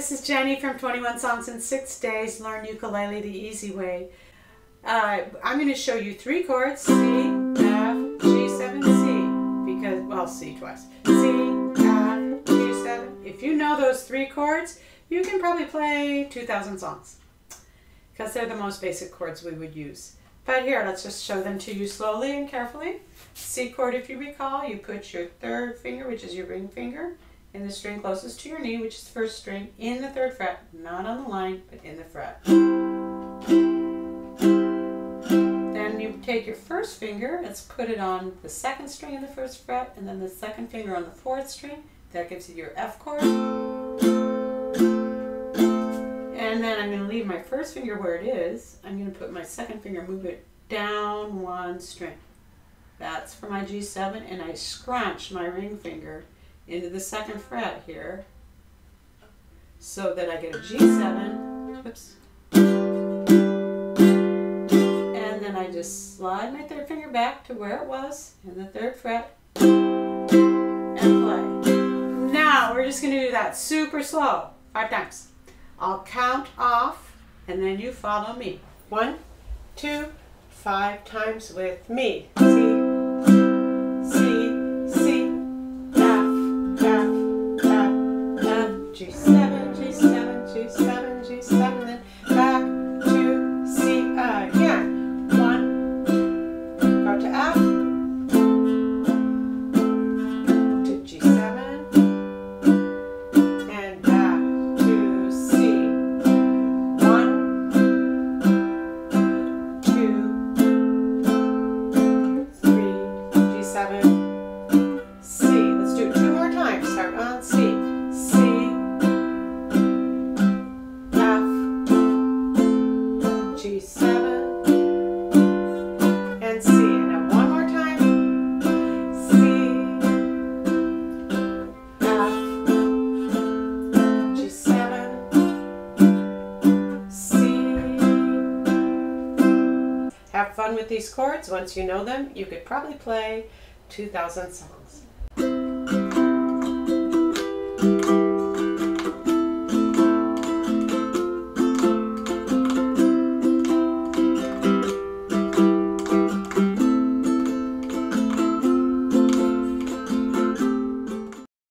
from 21 Songs in Six Days, Learn Ukulele the Easy Way. Uh, I'm going to show you three chords, C, F, G7, C, because, well, C twice. C, F, G7. If you know those three chords, you can probably play 2,000 songs because they're the most basic chords we would use. But here, let's just show them to you slowly and carefully. C chord, if you recall, you put your third finger, which is your ring finger, in the string closest to your knee, which is the first string, in the third fret, not on the line, but in the fret. Then you take your first finger, let's put it on the second string in the first fret, and then the second finger on the fourth string. That gives you your F chord. And then I'm going to leave my first finger where it is. I'm going to put my second finger, move it down one string. That's for my G7, and I scrunch my ring finger into the second fret here so that I get a G7. Oops. And then I just slide my third finger back to where it was in the third fret and play. Now we're just going to do that super slow, five times. I'll count off and then you follow me. One, two, five times with me. G7, G7, G7, G7, then back to C again. One, go to F, to G7, and back to C. One, two, three, G7. See? And have one more time. Have fun with these chords. Once you know them, you could probably play 2,000 songs.